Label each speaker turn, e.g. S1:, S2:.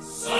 S1: So